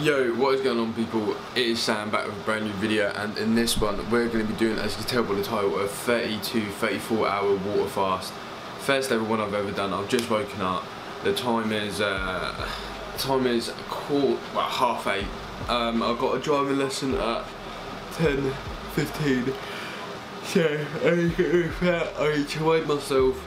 Yo, what is going on people? It is Sam back with a brand new video and in this one we're going to be doing, as you can tell by the title, a 32, 34 hour water fast. First ever one I've ever done. I've just woken up. The time is, uh, time is quarter, well, half eight. Um, I've got a driving lesson at 10, 15. So I need to wake myself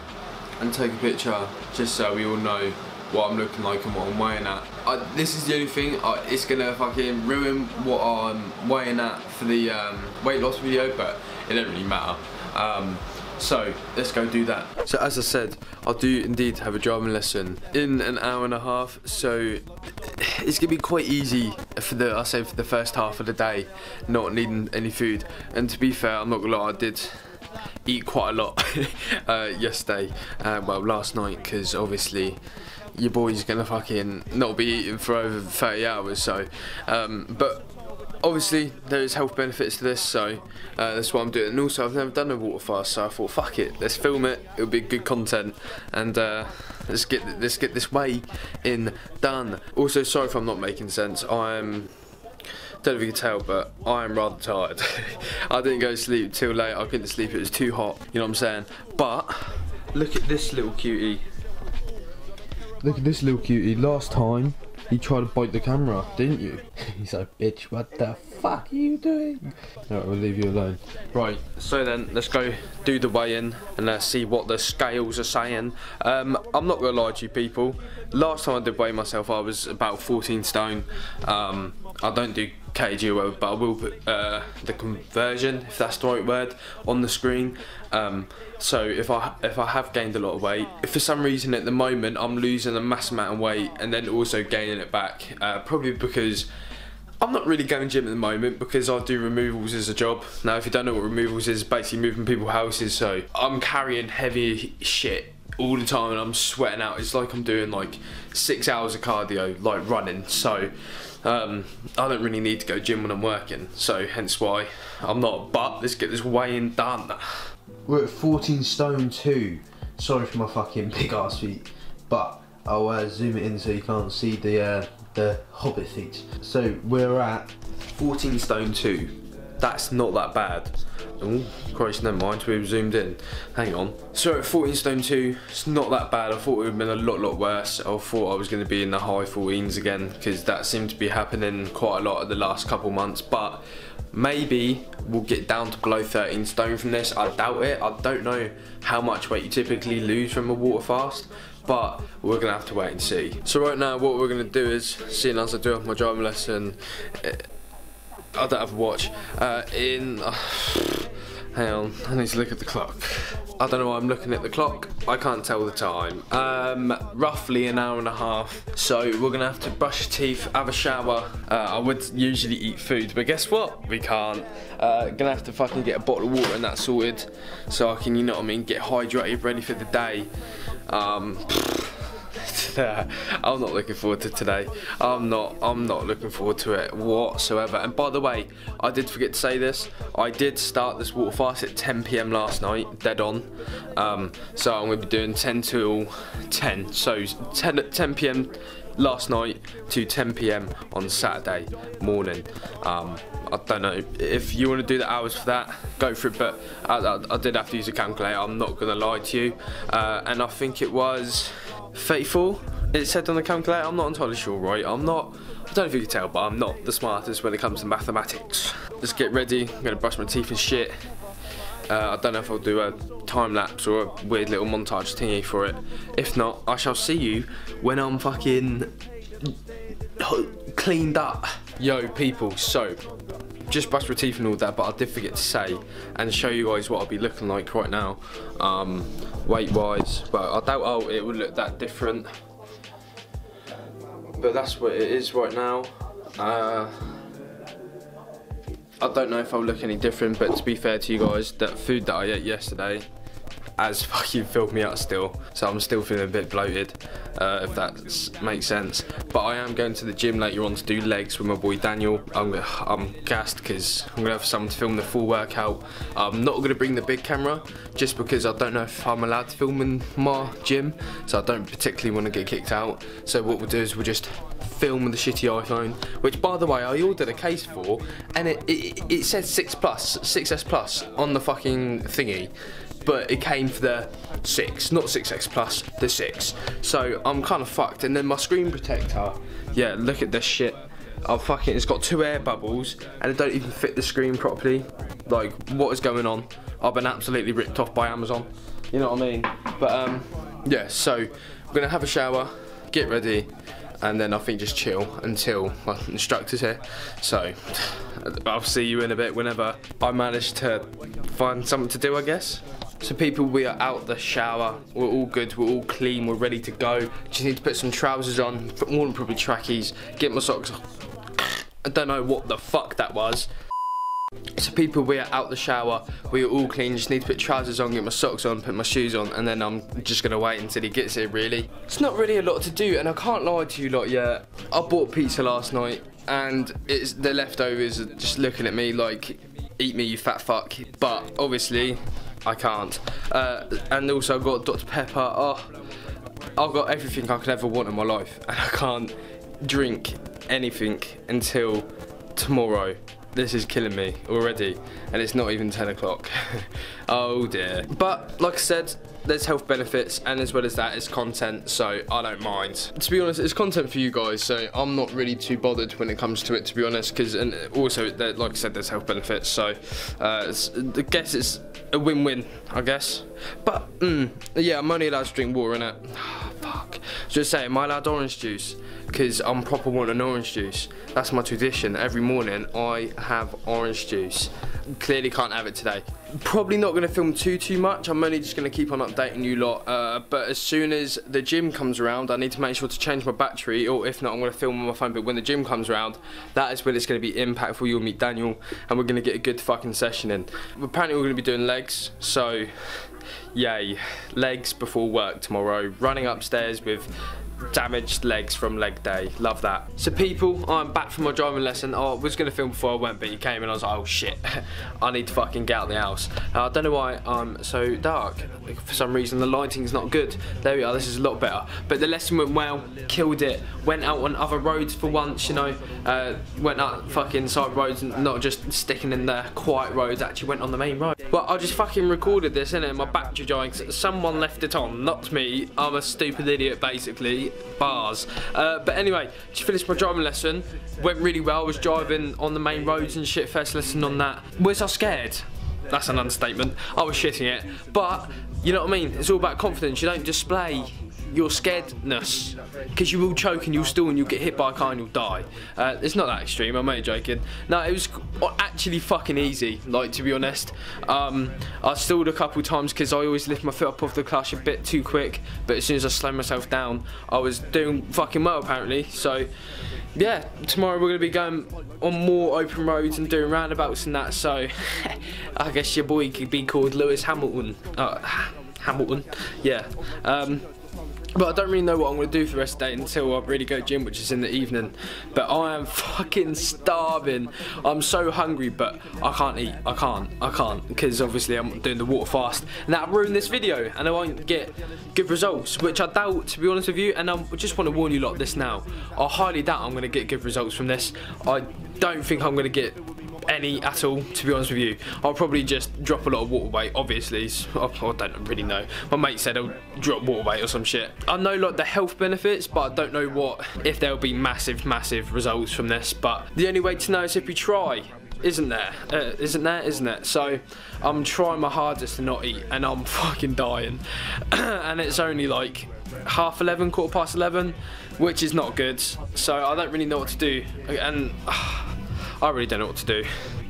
and take a picture just so we all know what I'm looking like and what I'm weighing at. I, this is the only thing, I, it's gonna fucking ruin what I'm weighing at for the um, weight loss video, but it doesn't really matter. Um, so let's go do that. So as I said, I do indeed have a driving lesson in an hour and a half. So it's gonna be quite easy for the I say for the first half of the day, not needing any food. And to be fair, I'm not gonna lie, I did eat quite a lot uh, yesterday, uh, well last night, because obviously your boy's gonna fucking not be eating for over 30 hours. So, um, but obviously there is health benefits to this, so uh, that's what I'm doing. And also, I've never done a water fast, so I thought, fuck it, let's film it. It'll be good content, and uh, let's get let's get this way in done. Also, sorry if I'm not making sense. I'm don't know if you can tell, but I am rather tired. I didn't go to sleep till late. I couldn't sleep. It was too hot. You know what I'm saying? But look at this little cutie. Look at this little cutie. Last time you tried to bite the camera, didn't you? He's like, bitch, what the fuck are you doing? Alright, we'll leave you alone. Right, so then let's go do the weigh-in and let's see what the scales are saying. Um, I'm not gonna lie to you people. Last time I did weigh myself, I was about 14 stone. Um, I don't do kg but I will put uh, the conversion, if that's the right word, on the screen. Um, so if I if I have gained a lot of weight, if for some reason at the moment I'm losing a mass amount of weight and then also gaining it back, uh, probably because I'm not really going gym at the moment because I do removals as a job. Now, if you don't know what removals is, basically moving people's houses. So I'm carrying heavy shit all the time and I'm sweating out. It's like I'm doing like six hours of cardio, like running. So um, I don't really need to go gym when I'm working. So hence why I'm not. But let's get this weighing done. We're at 14 stone 2. Sorry for my fucking big ass feet. But I'll uh, zoom it in so you can't see the uh, the hobbit feet. So we're at 14 stone 2. That's not that bad. Oh, Christ, never mind, we've zoomed in. Hang on. So at 14 stone 2, it's not that bad. I thought it would have been a lot, lot worse. I thought I was going to be in the high 14s again because that seemed to be happening quite a lot of the last couple months. But maybe we'll get down to below 13 stone from this. I doubt it. I don't know how much weight you typically lose from a water fast but we're gonna have to wait and see. So right now what we're gonna do is, seeing as I do have my driving lesson, eh, I don't have a watch, uh, in, uh, hang on, I need to look at the clock. I don't know why I'm looking at the clock, I can't tell the time. Um, roughly an hour and a half. So we're gonna have to brush your teeth, have a shower. Uh, I would usually eat food, but guess what? We can't. Uh, gonna have to fucking get a bottle of water and that sorted so I can, you know what I mean, get hydrated, ready for the day. Um, I'm not looking forward to today. I'm not. I'm not looking forward to it whatsoever. And by the way, I did forget to say this. I did start this water fast at 10 p.m. last night, dead on. Um, so I'm going to be doing 10 till 10. So 10 at 10 p.m. last night to 10 p.m. on Saturday morning. Um, I don't know if you want to do the hours for that, go for it. But I, I, I did have to use a calculator. I'm not going to lie to you. Uh, and I think it was 34. It said on the calculator. I'm not entirely sure, right? I'm not. I don't know if you can tell, but I'm not the smartest when it comes to mathematics. Let's get ready. I'm gonna brush my teeth and shit. Uh, I don't know if I'll do a time lapse or a weird little montage thingy for it. If not, I shall see you when I'm fucking cleaned up. Yo, people, so just brushed my teeth and all that, but I did forget to say and show you guys what I'll be looking like right now, um, weight-wise. But I doubt oh, it would look that different. But that's what it is right now. Uh, I don't know if I'll look any different, but to be fair to you guys, that food that I ate yesterday has fucking filled me up still. So I'm still feeling a bit bloated. Uh, if that makes sense. But I am going to the gym later on to do legs with my boy Daniel. I'm, I'm gassed because I'm going to have someone to film the full workout. I'm not going to bring the big camera just because I don't know if I'm allowed to film in my gym, so I don't particularly want to get kicked out. So what we'll do is we'll just film with the shitty iPhone, which by the way I ordered a case for, and it, it, it said 6 Plus, 6S Plus on the fucking thingy, but it came for the 6, not 6S Plus, the 6. So I'm kind of fucked, and then my screen protector, yeah, look at this shit. Oh fucking, it's got two air bubbles, and it don't even fit the screen properly. Like, what is going on? I've been absolutely ripped off by Amazon. You know what I mean? But um, yeah, so we're gonna have a shower, get ready, and then I think just chill until my instructor's here. So I'll see you in a bit whenever I manage to find something to do, I guess. So people, we are out the shower. We're all good. We're all clean. We're ready to go. Just need to put some trousers on, more than probably trackies. Get my socks. I don't know what the fuck that was. So people, we are out the shower, we are all clean, just need to put trousers on, get my socks on, put my shoes on, and then I'm just gonna wait until he gets here really. It's not really a lot to do, and I can't lie to you lot yet. I bought pizza last night, and it's the leftovers are just looking at me like, eat me you fat fuck, but obviously, I can't. Uh, and also I've got Dr. Pepper, oh, I've got everything I could ever want in my life, and I can't drink anything until tomorrow this is killing me already and it's not even 10 o'clock. Oh dear. But like I said there's health benefits and as well as that it's content so I don't mind. To be honest it's content for you guys so I'm not really too bothered when it comes to it to be honest because and also like I said there's health benefits so uh, I guess it's a win-win I guess. But mm, yeah I'm only allowed to drink water in it fuck just say am I allowed orange juice because I'm proper wanting orange juice. That's my tradition. Every morning I have orange juice. Clearly can't have it today. Probably not going to film too, too much. I'm only just going to keep on updating you lot. Uh, but as soon as the gym comes around, I need to make sure to change my battery. Or if not, I'm going to film on my phone. But when the gym comes around, that is when it's going to be impactful. You'll meet Daniel and we're going to get a good fucking session in. Apparently we're going to be doing legs. So yay legs before work tomorrow running upstairs with damaged legs from leg day. Love that. So people, I'm back from my driving lesson. Oh, I was going to film before I went, but you came and I was like, oh shit, I need to fucking get out of the house. Uh, I don't know why I'm so dark. For some reason, the lighting's not good. There we are, this is a lot better. But the lesson went well, killed it. Went out on other roads for once, you know. Uh, went out fucking side roads and not just sticking in the quiet roads, actually went on the main road. Well, I just fucking recorded this, innit? My battery dying. Someone left it on, not me. I'm a stupid idiot, basically bars. Uh, but anyway, just finished my driving lesson. Went really well. I was driving on the main roads and shit. First lesson on that. Was I scared? That's an understatement. I was shitting it. But, you know what I mean? It's all about confidence. You don't display your scaredness because you will choke and you'll still and you'll get hit by a car and you'll die. Uh, it's not that extreme, I'm only joking. No, it was actually fucking easy, like to be honest. Um, I stalled a couple times because I always lift my foot up off the clutch a bit too quick, but as soon as I slow myself down, I was doing fucking well apparently. So yeah, tomorrow we're going to be going on more open roads and doing roundabouts and that, so I guess your boy could be called Lewis Hamilton. Uh, Hamilton, yeah. Um, but I don't really know what I'm going to do for the rest of the day until I really go to gym, which is in the evening. But I am fucking starving. I'm so hungry, but I can't eat. I can't. I can't. Because obviously I'm doing the water fast. And that'll ruin this video. And I won't get good results, which I doubt, to be honest with you. And I just want to warn you lot this now. I highly doubt I'm going to get good results from this. I don't think I'm going to get any at all, to be honest with you. I'll probably just drop a lot of water weight, obviously. I, don't really know. My mate said I'll drop water weight or some shit. I know like the health benefits, but I don't know what, if there'll be massive, massive results from this. But the only way to know is if you try isn't there? Uh, isn't there? Isn't it? So I'm trying my hardest to not eat, and I'm fucking dying. and it's only like half 11, quarter past 11, which is not good. So I don't really know what to do. And uh, I really don't know what to do.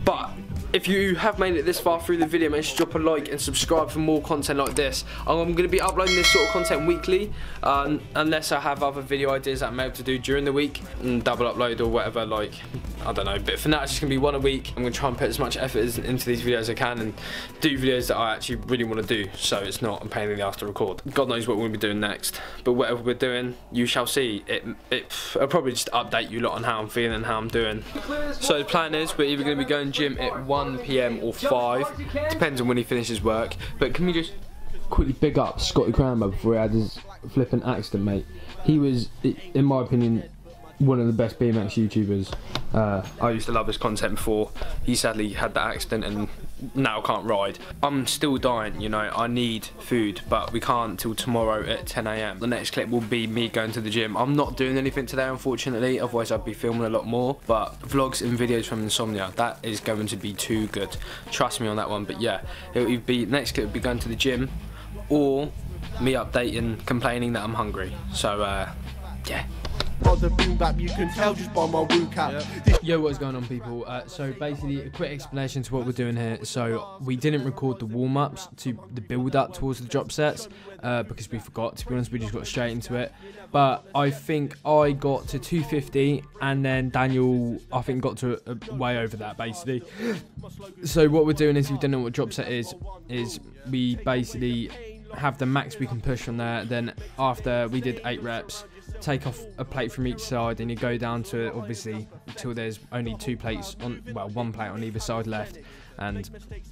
But if you have made it this far through the video, make sure to drop a like and subscribe for more content like this. I'm going to be uploading this sort of content weekly, um, unless I have other video ideas that I'm able to do during the week, and double upload or whatever, like I don't know. But for now, it's just gonna be one a week. I'm gonna try and put as much effort into these videos as I can and do videos that I actually really want to do. So it's not a pain in the ass to record. God knows what we'll be doing next. But whatever we're doing, you shall see. It, it I'll probably just update you a lot on how I'm feeling and how I'm doing. So the plan is we're either gonna be going gym at 1 p.m. or 5. Depends on when he finishes work. But can we just quickly big up Scotty Cranmer before he had his flipping accident, mate. He was, in my opinion, one of the best BMX YouTubers. Uh, I used to love his content before. He sadly had that accident and now can't ride. I'm still dying, you know, I need food, but we can't till tomorrow at 10am. The next clip will be me going to the gym. I'm not doing anything today, unfortunately, otherwise I'd be filming a lot more, but vlogs and videos from Insomnia, that is going to be too good. Trust me on that one, but yeah, it will be, next clip will be going to the gym, or me updating, complaining that I'm hungry. So, uh, yeah. You can tell just by my Yo, what's going on, people? Uh, so, basically, a quick explanation to what we're doing here. So, we didn't record the warm ups to the build up towards the drop sets uh, because we forgot. To be honest, we just got straight into it. But I think I got to 250, and then Daniel, I think, got to a, a way over that, basically. So, what we're doing is, if you don't know what drop set is, is we basically have the max we can push on there. Then after we did eight reps, take off a plate from each side, and you go down to it obviously until there's only two plates on, well, one plate on either side left and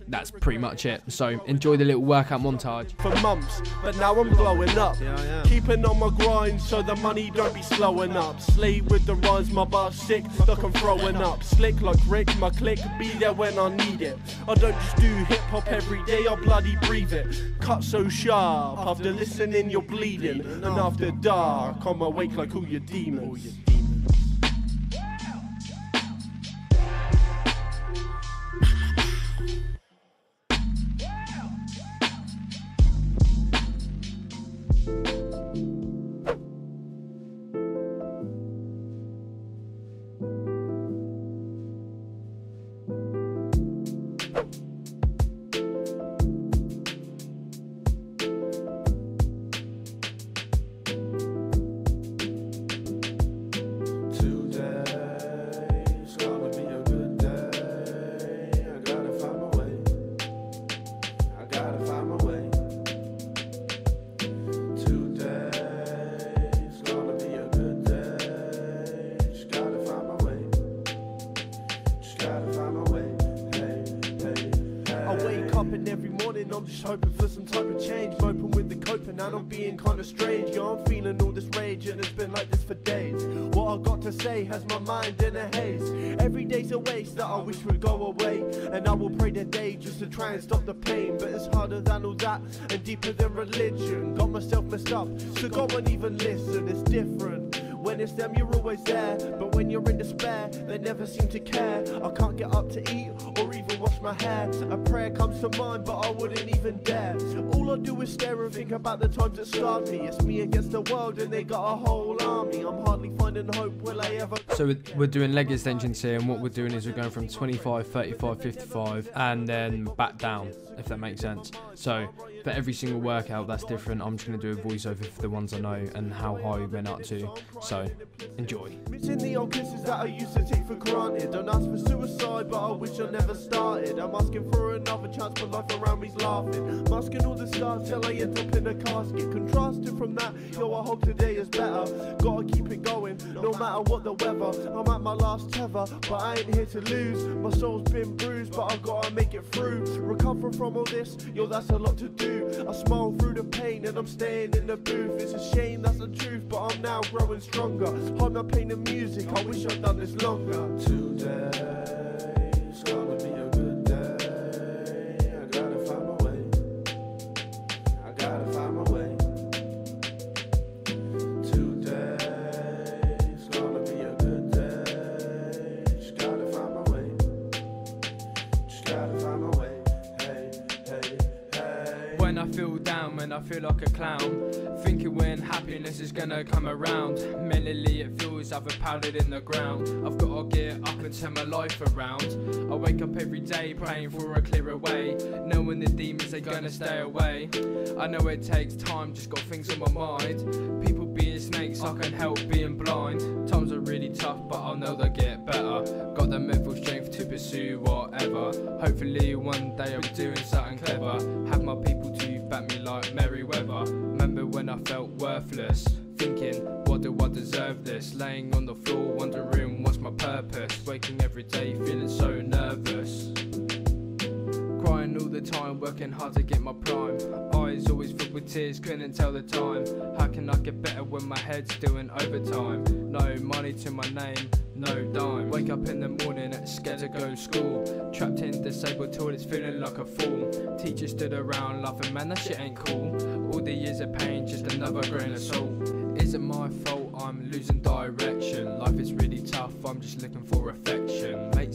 that's pretty much it. So enjoy the little workout montage. For months, but now I'm blowing up. Yeah, yeah. Keeping on my grind so the money don't be slowing up. Slave with the runs, my bar sick, look I'm throwing up. Slick like Rick, my click, be there when I need it. I don't just do hip hop every day, I bloody breathe it. Cut so sharp, after listening you're bleeding. And after dark, I'm awake like all your demons. I wish would go away. And I will pray today just to try and stop the pain. But it's harder than all that and deeper than religion. Got myself messed up, so go and even listen. It's different. It's them, you're always there. But when you're in despair, they never seem to care. I can't get up to eat or even wash my hair. A prayer comes to mind, but I wouldn't even dare. All I do is stare and think about the times that scarred me. It's me against the world, and they got a whole army. I'm hardly finding hope. Will I ever? So we're doing leg extensions here, and what we're doing is we're going from 25, 35, 55, and then back down, if that makes sense. So for every single workout that's different. I'm just going to do a voiceover for the ones I know and how high we went up to. So enjoy. Missing the old kisses that I used to take for granted. Don't ask for suicide, but I wish I never started. I'm asking for another chance, but life around me's laughing. Masking all the scars till I end up in a casket. Contrasted from that, yo, I hope today is better. Gotta keep it going, no matter what the weather. I'm at my last tether, but I ain't here to lose. My soul's been bruised, but I gotta make it through. Recover from all this, yo, that's a lot to do. I smile through the pain and I'm staying in the booth. It's a shame, that's the truth, but I'm now growing stronger. Hard my pain and music, I wish I'd done this longer. Today, When I feel down, when I feel like a clown Thinking when happiness is gonna come around Mentally it feels I've pounded in the ground I've gotta get up and turn my life around I wake up every day praying for a clearer way Knowing the demons are gonna stay away I know it takes time, just got things on my mind People being snakes, I can help being blind. Times are really tough, but I know they'll get better. Got the mental strength to pursue whatever. Hopefully, one day I'll be doing something clever. Have my people back me like Merryweather. Remember when I felt worthless? Thinking, what do I deserve this? Laying on the floor, wondering what's my purpose. Waking every day, feeling so nervous. All the time, working hard to get my prime. Eyes always filled with tears, couldn't tell the time. How can I get better when my head's doing overtime? No money to my name, no dime. Wake up in the morning, scared to go to school. Trapped in disabled toilets, feeling like a fool. Teachers stood around laughing, man, that shit ain't cool. All the years of pain, just another grain of salt. Is it my fault I'm losing direction? Life is really tough, I'm just looking for affection. Mates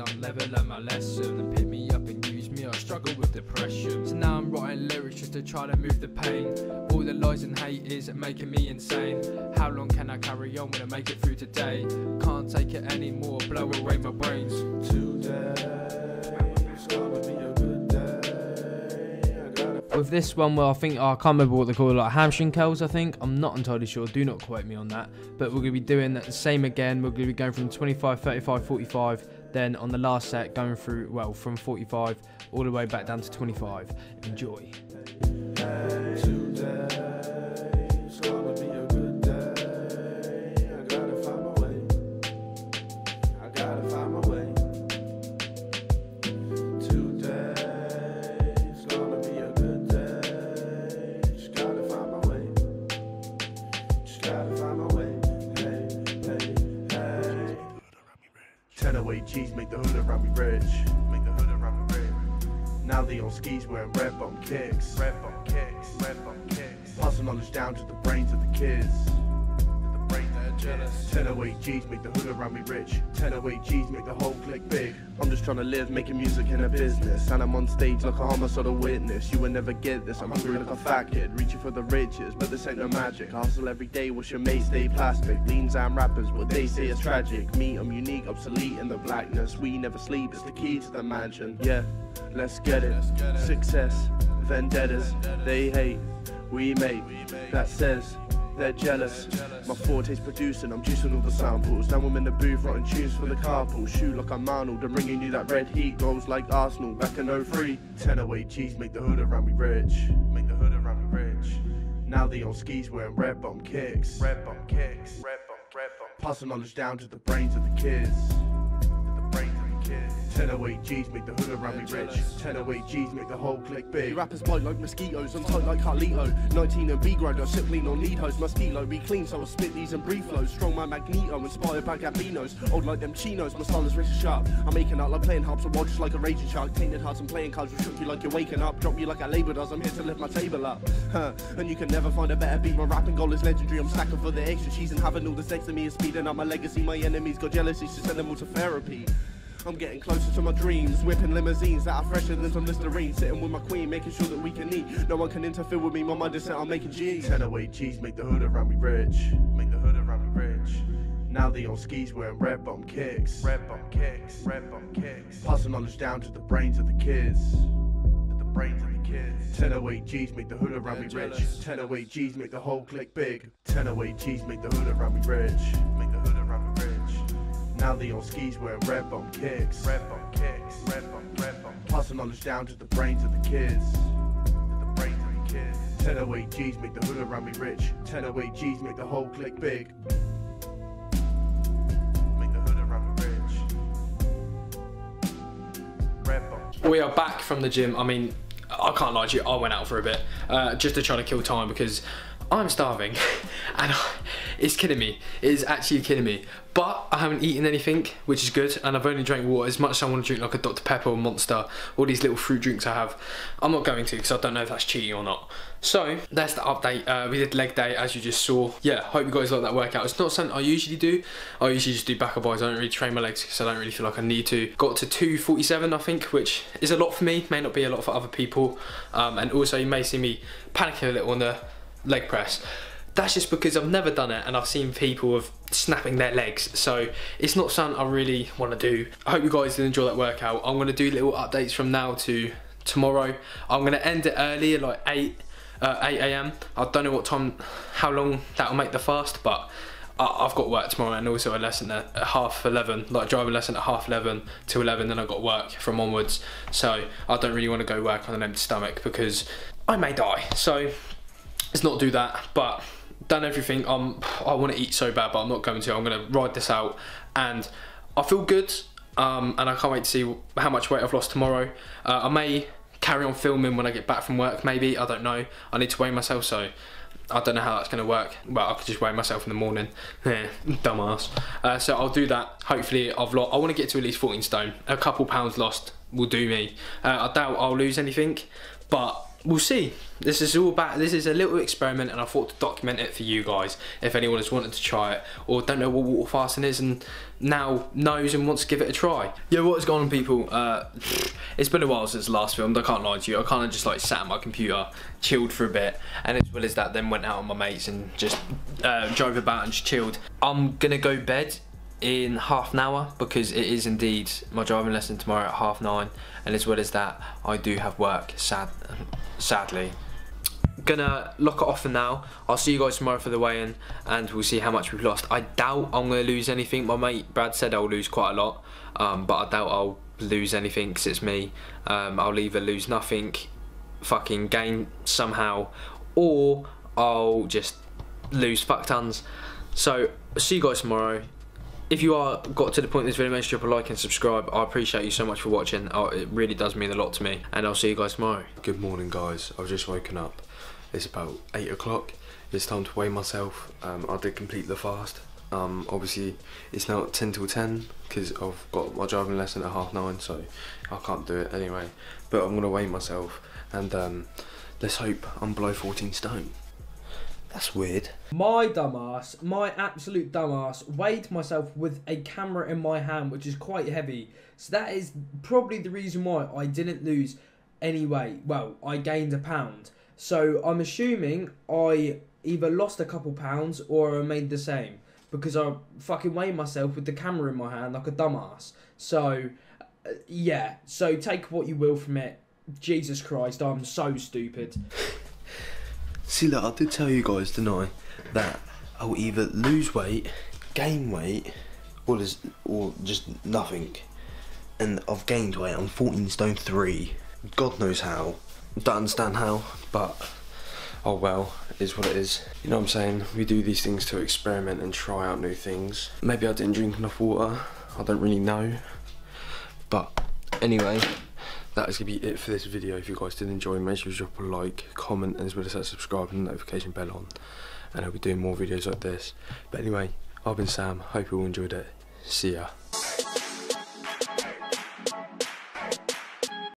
I'm never learn my lesson. And pick me up and use me, I struggle with depression. So now I'm writing lyrics just to try to move the pain. All the lies and hate is making me insane. How long can I carry on when I make it through today? Can't take it anymore, blow away my brains. Today's gonna. With this one, well, I think oh, I can't remember what they call it, like hamstring curls. I think I'm not entirely sure. Do not quote me on that. But we're gonna be doing that the same again. We're gonna be going from 25, 35, 45. Then on the last set, going through well from 45 all the way back down to 25. Enjoy. Ten away G's make the hood around me rich. Make the hood around me rich. Now they on skis wearing red bum kicks. Red bum kicks. Red bum kicks. Passing knowledge down to the brains of the kids. Jealous. 1008 G's make the hood around me rich. 1008 G's make the whole clique big. I'm just trying to live, making music in a business. And I'm on stage like a homicidal witness. You will never get this. I'm hungry like a fat kid, reaching for the riches. But this ain't no magic. I hustle every day, wish your mates stay plastic. Leans and rappers, what they say is tragic. Me, I'm unique, obsolete in the blackness. We never sleep, it's the key to the mansion. Yeah, let's get it. Success, vendettas, they hate, we make. That says they're jealous. My forte's producing, I'm juicing all the samples. Now I'm in the booth writing tunes for the carpool. Shoot like I'm Arnold, I'm bringing you that red heat. Goals like Arsenal back in 03. 10 away G's make the hood around me rich. Make the hood around me rich. Now they on skis wearing red bum kicks. Red bum kicks. Red bum, red. Passing knowledge down to the brains of the kids. To the brains of the kids. 1008 G's make the hood around me rich. 1008 G's make the whole clique big. Rappers bite like mosquitoes, I'm tight like Carlito. 19 and B grinder, simply no need hose. Mosquito be clean, so I spit these and brief flows. Strong my Magneto, inspired by Gambinos. Old like them chinos, my style is rich and sharp. I'm making out like playing harps and wild just like a raging shark. Tainted hearts and playing cards will shook you like you're waking up. Drop you like a labor does, I'm here to lift my table up. Huh. And you can never find a better beat. My rapping goal is legendary. I'm stacking for the extra cheese and having all the sex of me is speeding up my legacy. My enemies got jealousy, so send them all to therapy. I'm getting closer to my dreams, whipping limousines that are fresher than some Listerine. Sitting with my queen, making sure that we can eat. No one can interfere with me, my mind is set on making G's. 1008 G's make the hood around me rich. Make the hood around me rich. Now they on skis wearing red bum kicks. Red bum kicks. Red bum kicks. Passing knowledge down to the brains of the kids. To the brains of the kids. 1008 G's make the hood around me rich. 1008 G's make the whole clique big. 1008 G's make the hood around me rich. Make the hood around me rich. Now they on skis wearing red bum kicks. Red bum kicks. Red bum, red bum. Passing knowledge down to the brains of the kids. To the brains of the kids. 1008 G's make the hood around me rich. 1008 G's make the whole clique big. Make the hood around me rich. Red bum. We are back from the gym. I mean, I can't lie to you, I went out for a bit uh, just to try to kill time because I'm starving and it's killing me. It is actually killing me. But I haven't eaten anything, which is good, and I've only drank water. As much as I want to drink like a Dr. Pepper or Monster, all these little fruit drinks I have, I'm not going to because I don't know if that's cheating or not. So that's the update. Uh, we did leg day as you just saw. Yeah, hope you guys like that workout. It's not something I usually do. I usually just do back boys. I don't really train my legs because I don't really feel like I need to. Got to 247 I think, which is a lot for me. May not be a lot for other people. Um, and also you may see me panicking a little on the leg press. That's just because I've never done it and I've seen people of snapping their legs. So it's not something I really want to do. I hope you guys did enjoy that workout. I'm going to do little updates from now to tomorrow. I'm going to end it early like 8 uh, 8 a.m. I don't know what time, how long that'll make the fast, but I- I've got work tomorrow and also a lesson at at half 11, like driving lesson at half 11 to 11, then I've got work from onwards. So I don't really want to go work on an empty stomach because I may die. So let's not do that. But done everything. Um, I want to eat so bad, but I'm not going to. I'm going to ride this out, and I feel good. Um, and I can't wait to see how much weight I've lost tomorrow. Uh, I may carry on filming when I get back from work. Maybe I don't know. I need to weigh myself, so I don't know how that's going to work. Well, I could just weigh myself in the morning. Yeah, dumbass. Uh, so I'll do that. Hopefully, I've lost. I want to get to at least 14 stone. A couple pounds lost will do me. Uh, I doubt I'll lose anything, but we'll see. This is all about. This is a little experiment, and I thought to document it for you guys. If anyone has wanted to try it or don't know what water fasting is and now knows and wants to give it a try. Yo, what's going on, people? Uh, it's been a while since last filmed. I can't lie to you. I kind of just like sat at my computer, chilled for a bit, and as well as that, then went out with my mates and just uh, drove about and just chilled. I'm gonna go bed in half an hour because it is indeed my driving lesson tomorrow at half nine, and as well as that, I do have work. Sad, sadly. Gonna lock it off for now. I'll see you guys tomorrow for the weigh-in, and we'll see how much we've lost. I doubt I'm gonna lose anything. My mate Brad said I'll lose quite a lot, um, but I doubt I'll lose anything because it's me. Um, I'll either lose nothing, fucking gain somehow, or I'll just lose fuck tons. So see you guys tomorrow. If you are got to the point of this video, make sure to drop a like and subscribe. I appreciate you so much for watching. Oh, it really does mean a lot to me. And I'll see you guys tomorrow. Good morning, guys. I've just woken up. It's about eight o'clock. It's time to weigh myself. Um, I did complete the fast. Um, obviously, it's now 10 till 10 because I've got my driving lesson at half nine, so I can't do it anyway. But I'm going to weigh myself and um, let's hope I'm below 14 stone. That's weird. My dumbass, my absolute dumbass, weighed myself with a camera in my hand, which is quite heavy. So that is probably the reason why I didn't lose any weight. Well, I gained a pound. So I'm assuming I either lost a couple pounds or I remained the same because I fucking weighed myself with the camera in my hand like a dumbass. So uh, yeah, so take what you will from it. Jesus Christ, I'm so stupid. See, look, I did tell you guys, didn't I, that I'll either lose weight, gain weight, or just, or just nothing. And I've gained weight. I'm 14 stone three. God knows how. Don't understand how, but oh well, is what it is. You know what I'm saying? We do these things to experiment and try out new things. Maybe I didn't drink enough water. I don't really know. But anyway, that is going to be it for this video. If you guys did enjoy, make sure you drop a like, comment, and as well as that subscribe and notification bell on. And I'll be doing more videos like this. But anyway, I've been Sam. Hope you all enjoyed it. See ya.